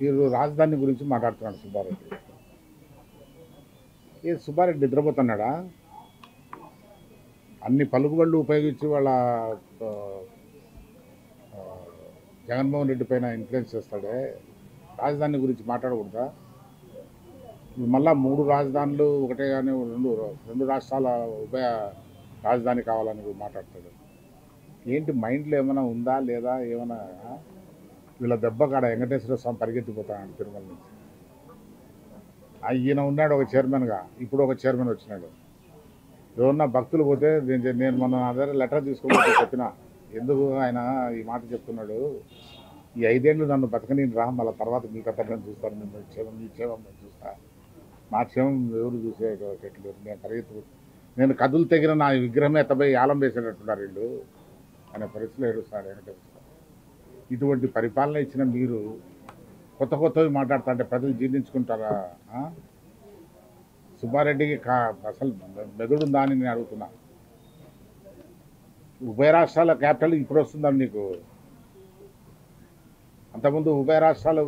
మీరు రాజధాని గురించి మాట్లాడుతున్నాడు సుబ్బారెడ్డి. ఏ సుబ్బారెడ్డి నిద్రపోతున్నాడా? అన్ని పలుకుబళ్ళు ఉపయోగించి వాళ్ళ జగన్మోహన్ రెడ్డి పైన ఇన్ఫ్లుయెన్స్ చేస్తాడే. రాజధాని గురించి మాట్లాడకూడదా? మళ్ళా మూడు రాజధానులు ఒకటే కానీ రెండు రెండు రాష్ట్రాల ఉభయ రాజధాని కావాలని మాట్లాడతాడు. ఏంటి మైండ్లో ఏమైనా ఉందా లేదా ఏమైనా వీళ్ళ దెబ్బ కాడ వెంకటేశ్వర స్వామి పరిగెత్తిపోతాడు తిరుమల నుంచి. ఈయన ఉన్నాడు ఒక చైర్మన్గా ఇప్పుడు ఒక చైర్మన్ వచ్చినాడు. ఎవరన్నా భక్తులు పోతే నేను మొన్న నా దగ్గర లెటర్ తీసుకోబోతే చెప్పిన ఎందుకు ఆయన ఈ మాట చెప్తున్నాడు? ఈ ఐదేళ్ళు నన్ను బతకని రా మళ్ళీ తర్వాత మీ కథ నేను చూస్తాను మిమ్మల్ని క్షేమం మీ క్షేమం నేను చూస్తా. నా క్షేమం ఎవరు చూసేటట్లు నేను పరిగెత్తు నేను కదులు తెగిన నా విగ్రహం ఎత్తపోయి ఆలం వేసేటట్టున్నారు వీళ్ళు. అనే పరిస్థితిలో ఏడుస్తున్నాడు వెంకటేశ్వర ఇటువంటి పరిపాలన ఇచ్చిన మీరు కొత్త కొత్తవి మాట్లాడుతుంటే ప్రజలు జీర్ణించుకుంటారా? సుబ్బారెడ్డికి కా అసలు మెదడుందా అని నేను అడుగుతున్నా. ఉభయ రాష్ట్రాల క్యాపిటల్ ఇప్పుడు వస్తుందా నీకు అంతకుముందు ఉభయ రాష్ట్రాలు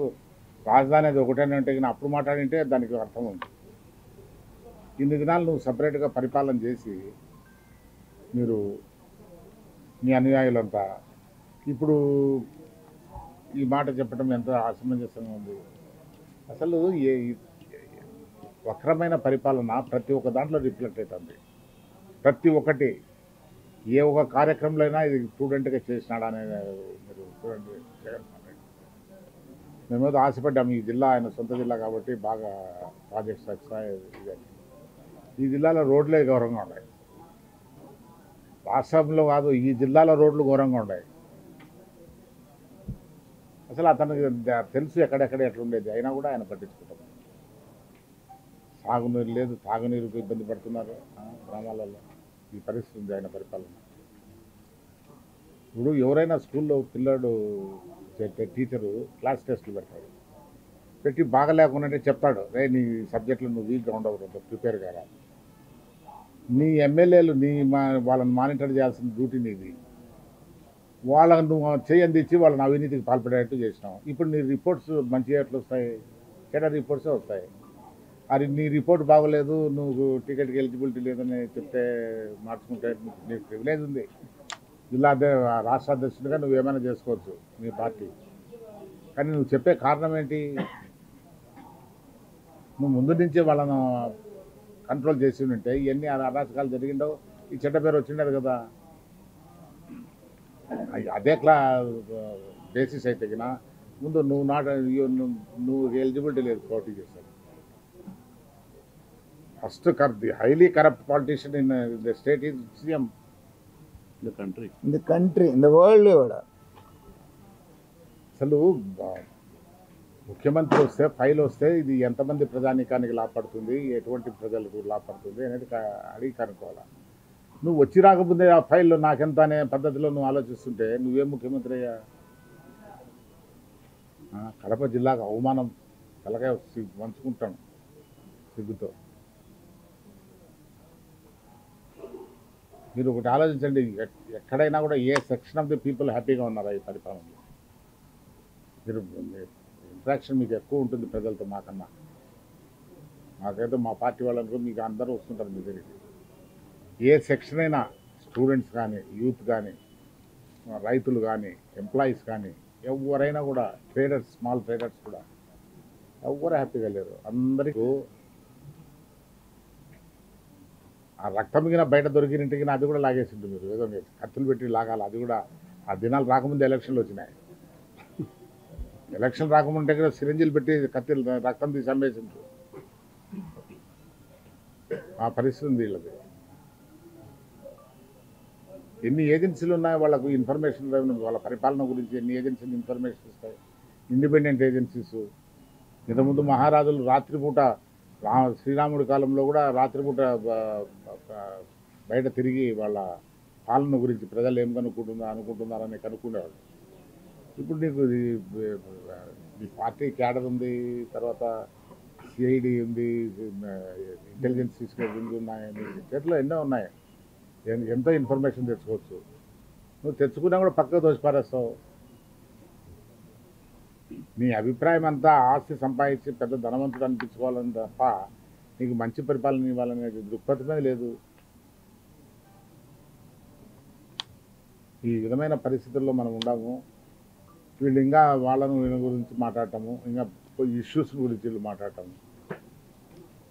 రాజధాని అది ఒకటేనే ఉంటే అప్పుడు మాట్లాడింటే దానికి అర్థం ఉంది. ఇన్ని దినాలు నువ్వు సపరేట్గా పరిపాలన చేసి మీరు మీ అనుయాయులంతా ఇప్పుడు ఈ మాట చెప్పడం ఎంత అసమంజసంగా ఉంది అసలు ఏ వక్రమైన పరిపాలన ప్రతి ఒక్క దాంట్లో రిఫ్లెక్ట్ అవుతుంది. ప్రతి ఒక్కటి ఏ ఒక్క కార్యక్రమంలో అయినా ఇది స్టూడెంట్గా చేసినాడా మీరు చూడండి. జగన్మోహన్ రెడ్డి మేమేదో ఆశపడ్డాము ఈ జిల్లా ఆయన సొంత జిల్లా కాబట్టి బాగా ప్రాజెక్ట్స్ వచ్చాయి. ఈ జిల్లాలో రోడ్లే ఘోరంగా ఉన్నాయి. రాష్ట్రంలో కాదు ఈ జిల్లాలో రోడ్లు ఘోరంగా ఉన్నాయి. అసలు అతనికి తెలుసు ఎక్కడెక్కడ ఎట్లుండేది అయినా కూడా ఆయన పట్టించుకుంటాం సాగునీరు లేదు తాగునీరుకు ఇబ్బంది పడుతున్నారు గ్రామాలలో. ఈ పరిస్థితి ఉంది ఆయన పరిపాలన. ఇప్పుడు ఎవరైనా స్కూల్లో పిల్లాడు చెప్పే టీచరు క్లాస్ టెస్ట్లు పెడతాడు. పెట్టి బాగా లేకుండా చెప్తాడు రే నీ సబ్జెక్టులు నువ్వు వీక్గా ఉండవు ప్రిపేర్ కారా. నీ ఎమ్మెల్యేలు నీ మా వాళ్ళని మానిటర్ చేయాల్సిన డ్యూటీ నీది. వాళ్ళను నువ్వు ఇచ్చి వాళ్ళని అవినీతికి పాల్పడేట్టు చేసినాం ఇప్పుడు నీ రిపోర్ట్స్ మంచి ఎట్లు వస్తాయి? చెడ్డ రిపోర్ట్సే వస్తాయి? అది నీ రిపోర్ట్ బాగోలేదు నువ్వు టికెట్కి ఎలిజిబిలిటీ లేదని చెప్తే మార్చుకుంటే నీకు- ప్రివిలేజ్ ఉంది. జిల్లా రాష్ట్ర అధ్యక్షుడిగా నువ్వు ఏమైనా చేసుకోవచ్చు నీ పార్టీ. కానీ నువ్వు చెప్పే కారణం ఏంటి? నువ్వు ముందు నుంచే వాళ్ళను కంట్రోల్ చేసి ఉంటే ఇవన్నీ అరాచకాలు జరిగిండవు ఈ చెడ్డ పేరు వచ్చిండదు కదా. అదే క్లా బేసిస్ అయితే గిన ముందు నువ్వు నాట్ నువ్వు ఎలిజిబిలిటీ లేదు పోటీ చేస్తావు. ఫస్ట్ కర్ the highly corrupt politician in the state is CM the country. in the country, in the world కూడా. అసలు ముఖ్యమంత్రి వస్తే ఫైల్ వస్తే ఇది ఎంతమంది ప్రజానీకానికి లాభపడుతుంది ఎటువంటి ప్రజలకు లాభపడుతుంది అనేది అడిగి కనుక్కోవాలి. నువ్వు వచ్చి రాకముందే ఆ ఫైల్ నాకెంత అనే పద్ధతిలో నువ్వు ఆలోచిస్తుంటే నువ్వేం ముఖ్యమంత్రి అయ్యా. కడప జిల్లాకు అవమానం తలకాయ పంచుకుంటాను సిగ్గుతో. మీరు ఒకటి ఆలోచించండి ఎక్కడైనా కూడా a section of the people హ్యాపీగా ఉన్నారా ఈ పరిపాలనలో? మీరు ఇంట్రాక్షన్ మీకు ఎక్కువ ఉంటుంది ప్రజలతో మాకన్నా. మాకైతే మా పార్టీ వాళ్ళనుకో మీకు అందరూ వస్తుంటారు మీ దగ్గరికి. ఏ సెక్షన్ అయినా స్టూడెంట్స్ కానీ యూత్ కానీ రైతులు కానీ ఎంప్లాయీస్ కానీ ఎవరైనా కూడా ట్రేడర్స్ స్మాల్ ట్రేడర్స్ కూడా ఎవరు హ్యాపీగా లేరు. అందరికీ ఆ రక్తం మిగిన బయట దొరికినట్టుగా అది కూడా లాగేసిండు మీరు. ఏదో మీరు ఖర్చులు పెట్టి లాగాలి. అది కూడా ఆ దినాలు రాకముందు ఎలక్షన్లు వచ్చినాయి. ఎలక్షన్ రాకముందే కూడా సిరంజీలు పెట్టి కత్తిలు రక్తం తీసి అమ్మేసిండ్రు. ఆ పరిస్థితి ఉంది వీళ్ళది. ఎన్ని ఏజెన్సీలు ఉన్నాయి వాళ్ళకు ఇన్ఫర్మేషన్ వాళ్ళ పరిపాలన గురించి ఎన్ని ఏజెన్సీలు ఇన్ఫర్మేషన్ ఇస్తాయి? ఇండిపెండెంట్ ఏజెన్సీస్ ఇంతకుముందు మహారాజులు రాత్రిపూట రా శ్రీరాముడి కాలంలో కూడా రాత్రిపూట బయట తిరిగి వాళ్ళ పాలన గురించి ప్రజలు ఏం కనుక్కుంటుందా అనుకుంటున్నారని కనుక్కునేవాళ్ళు. ఇప్పుడు నీకు ఈ- పార్టీ క్యాడర్ ఉంది తర్వాత సిఐడి ఉంది ఇంటెలిజెన్స్ తీసుకెళ్ళి ఉన్నాయి చెట్లు చేతిలో ఎన్నో ఉన్నాయి. ఎంత ఇన్ఫర్మేషన్ తెచ్చుకోవచ్చు? నువ్వు తెచ్చుకున్నా కూడా పక్కకు దోసి పారేస్తావు నీ అభిప్రాయం అంతా ఆస్తి సంపాదించి పెద్ద ధనవంతుడు అనిపించుకోవాలని తప్ప నీకు మంచి పరిపాలన ఇవ్వాలనే దృక్పథమే లేదు. ఈ విధమైన పరిస్థితుల్లో మనం ఉండము. వీళ్ళు ఇంకా వాళ్ళను వీళ్ళ గురించి మాట్లాడటము ఇంకా ఇష్యూస్ గురించి వీళ్ళు మాట్లాడటము.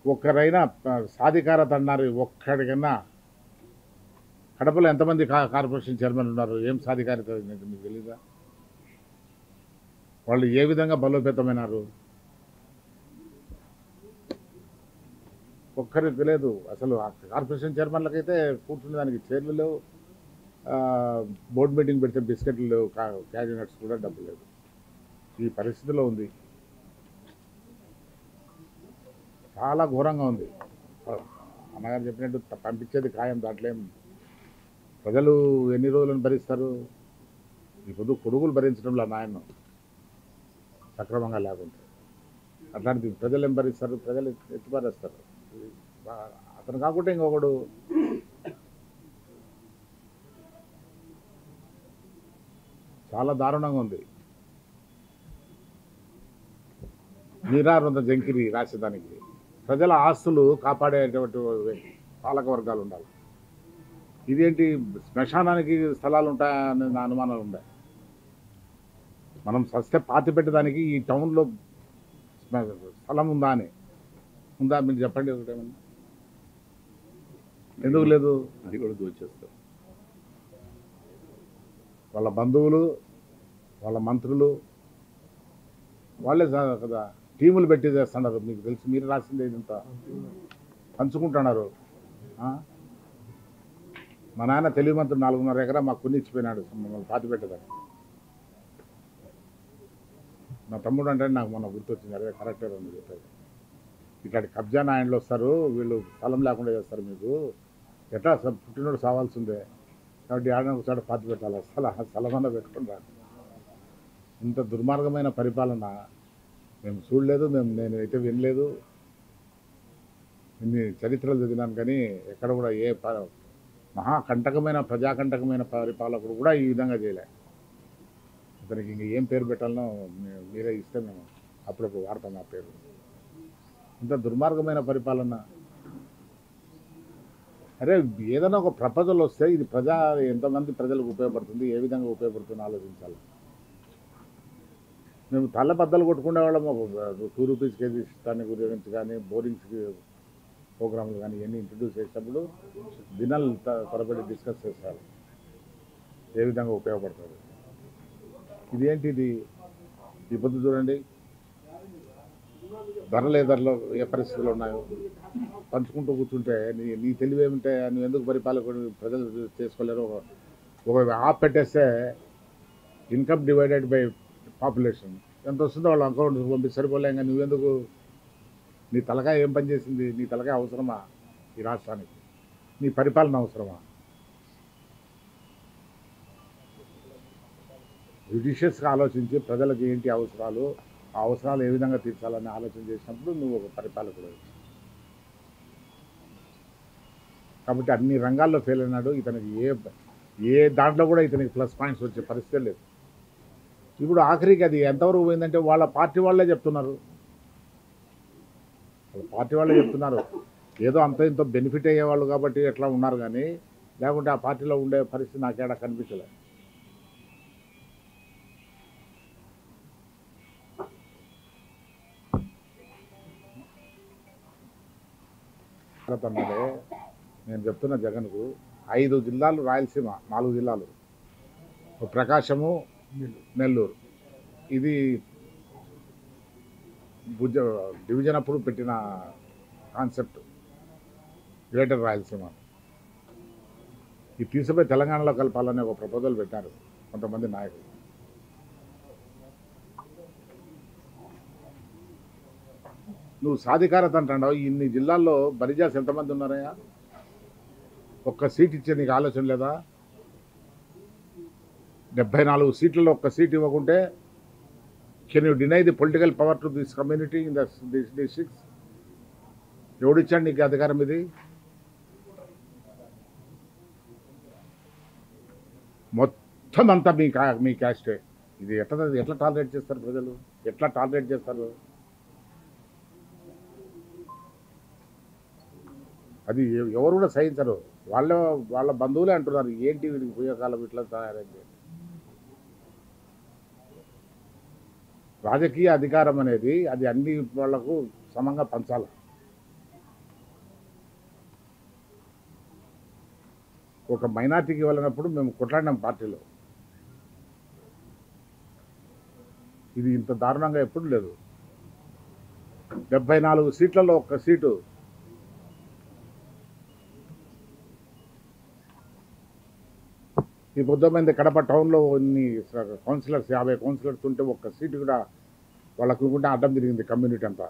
ఒక్కరైనా సాధికార సాధికారత అన్నారు కడపలో ఎంతమంది కార్పొరేషన్ చైర్మన్ ఉన్నారు? ఏం సాధికారిత మీకు తెలీదా? వాళ్ళు ఏ విధంగా బలోపేతమైనారు? ఒక్కరికి తెలియదు అసలు కార్పొరేషన్ చైర్మన్లకైతే కూర్చునే దానికి చైర్లు లేవు. బోర్డు మీటింగ్ పెడితే బిస్కెట్లు లేవు. క్యాబినెట్స్ కూడా డబ్బు లేదు ఈ పరిస్థితిలో ఉంది. చాలా ఘోరంగా ఉంది. అన్నగారు చెప్పినట్టు పంపించేది ఖాయం దాంట్లో ఏం ప్రజలు ఎన్ని రోజులను భరిస్తారు? ఇప్పుడు కొడుకులు భరించడంలో నాయన సక్రమంగా లేకుంటే. అట్లాంటిది ప్రజలు ఏం భరిస్తారు? ప్రజలు ఎత్తిపరేస్తారు అతను కాకుండా ఇంకొకడు చాలా దారుణంగా ఉంది. నీరారుంద జంకిరి రాసేదానికి. ప్రజల ఆస్తులు కాపాడేటువంటి పాలక వర్గాలు ఉండాలి. ఇదేంటి శ్మశానానికి స్థలాలు ఉంటాయనే నా అనుమానాలు ఉన్నాయి. మనం సస్తే పాతి పెట్టడానికి ఈ టౌన్లో స్థలం ఉందా అని. ఉందా మీరు చెప్పండి ఒకటేమన్నా ఎందుకు లేదు? అది కూడా దోచేస్తారు. వాళ్ళ బంధువులు వాళ్ళ మంత్రులు వాళ్ళే కదా టీములు పెట్టి చేస్తున్నారు. మీకు తెలుసు మీరు రాసింది ఇదంతా. పంచుకుంటున్నారు? మా నాన్న తెలివిమంతుడు నాలుగున్నర ఎకరా మాకు కొన్ని ఇచ్చిపోయినాడు. మమ్మల్ని పాతి పెట్టదని నా తమ్ముడు అంటే నాకు మొన్న గుర్తొచ్చింది. అదే కరెక్టే అని చెప్పేది. ఇక్కడ కబ్జా నాయనలు వస్తారు. వీళ్ళు స్థలం లేకుండా చేస్తారు మీకు. ఎట్లా పుట్టినోడు సావాల్సిందే. కాబట్టి ఆడ ఒకసారి పాతి పెట్టాలి. స్థల స్థలమన్నా పెట్టుకుని ఇంత దుర్మార్గమైన పరిపాలన మేము చూడలేదు. మేము నేను అయితే వినలేదు. ఇన్ని చరిత్రలు చదివినాను కానీ ఎక్కడ కూడా ఏ ప- మహాకంటకమైన ప్రజాకంటకమైన పరిపాలకుడు కూడా ఈ విధంగా చేయలే. అతనికి ఇంక ఏం పేరు పెట్టాలనో మీరే ఇస్తే మేము అప్పుడప్పుడు వాడతాం ఆ పేరు. ఇంత దుర్మార్గమైన పరిపాలన. అరే ఏదైనా ఒక ప్రపంచంలో వస్తే ఇది ప్రజా ఎంతమంది ప్రజలకు ఉపయోగపడుతుంది ఏ విధంగా ఉపయోగపడుతుందో ఆలోచించాలి. మేము తల్ల బద్దలు కొట్టుకునే వాళ్ళం టూ రూపీస్ కేజీ దాని గురించి కానీ బోరింగ్స్కి ప్రోగ్రాంలు కానీ ఇవన్నీ ఇంట్రడ్యూస్ చేసినప్పుడు దినాలు తరబడి డిస్కస్ చేస్తారు. ఏ విధంగా ఉపయోగపడుతుంది ఇదేంటి ఇది? ఈ పొద్దు చూడండి. ధరలు ఏ ధరలు ఏ పరిస్థితులు ఉన్నాయో? పంచుకుంటూ కూర్చుంటే నీ నీ తెలివి ఏమిటే నువ్వు ఎందుకు పరిపాలకుడు ప్రజలు చేసుకోలేరు. ఒక- ఒక ఆప్ పెట్టేస్తే ఇన్కమ్ డివైడెడ్ బై పాపులేషన్ ఎంత వస్తుందో వాళ్ళ అకౌంట్ పంపి సరిపోలే ఇంకా నువ్వెందుకు నీ తలకాయ ఏం పనిచేసింది నీ తలకాయ అవసరమా ఈ రాష్ట్రానికి? నీ పరిపాలన అవసరమా? జ్యుడిషియస్గా ఆలోచించి ప్రజలకు ఏంటి అవసరాలు? ఆ అవసరాలు ఏ విధంగా తీర్చాలని ఆలోచన చేసినప్పుడు నువ్వు ఒక పరిపాలకుడు కాబట్టి అన్ని రంగాల్లో ఫెయిల్ అయినాడు. ఇతనికి ఏ ఏ దాంట్లో కూడా ఇతనికి ప్లస్ పాయింట్స్ వచ్చే పరిస్థితి లేదు. ఇప్పుడు ఆఖరికి అది ఎంతవరకు పోయిందంటే వాళ్ళ పార్టీ వాళ్ళే చెప్తున్నారు. పార్టీ వాళ్ళే చెప్తున్నారు. ఏదో అంత ఇంత బెనిఫిట్ అయ్యేవాళ్ళు కాబట్టి ఎట్లా ఉన్నారు కానీ లేకుంటే ఆ పార్టీలో ఉండే పరిస్థితి నాకేడా కనిపించలేదు అన్నదే నేను చెప్తున్న జగన్కు ఐదు జిల్లాలు రాయలసీమ నాలుగు జిల్లాలు. ఒక ప్రకాశము నెల్లూరు. ఇది భుజ డివిజన్ అప్పుడు పెట్టిన కాన్సెప్ట్ గ్రేటర్ రాయలసీమ. ఈ తీసుకుపోయి తెలంగాణలో కలపాలని ఒక ప్రపోజల్ పెట్టారు కొంతమంది నాయకులు. నువ్వు సాధికారత అంటున్నావు. ఇన్ని జిల్లాల్లో బలిజాస్ ఎంతమంది ఉన్నారయ్యా? ఒక్క సీట్ ఇచ్చే నీకు ఆలోచన లేదా? డెబ్బై నాలుగు సీట్లలో ఒక్క సీట్ ఇవ్వకుంటే can you deny the political power to this community in this districts ఎవడిచ్చాడు నీకు అధికారం ఇది మొత్తం అంతా మీ కా మీ క్యాస్టే ఇది ఎట్లా ఎట్లా టాలరేట్ చేస్తారు ప్రజలు? ఎట్లా టాలరేట్ చేస్తారు? అది ఎవరు కూడా సహించరు. వాళ్ళ వాళ్ళ బంధువులే అంటున్నారు ఏంటి వీడికి పోయేకాలం ఇట్లా తయారైంది? రాజకీయ అధికారం అనేది అది అన్ని వాళ్ళకు సమంగా పంచాలి. ఒక మైనార్టీకి వెళ్ళినప్పుడు మేము కొట్లాడినాం పార్టీలో. ఇది ఇంత దారుణంగా ఎప్పుడు లేదు. డెబ్బై నాలుగు సీట్లలో ఒక్క సీటు ఈ బుద్ధమైంది కడప టౌన్లో ఇన్ని కౌన్సిలర్స్ యాభై కౌన్సిలర్స్ ఉంటే ఒక్క సీటు కూడా వాళ్ళకు కూడా అడ్డం తిరిగింది కమ్యూనిటీ అంతా.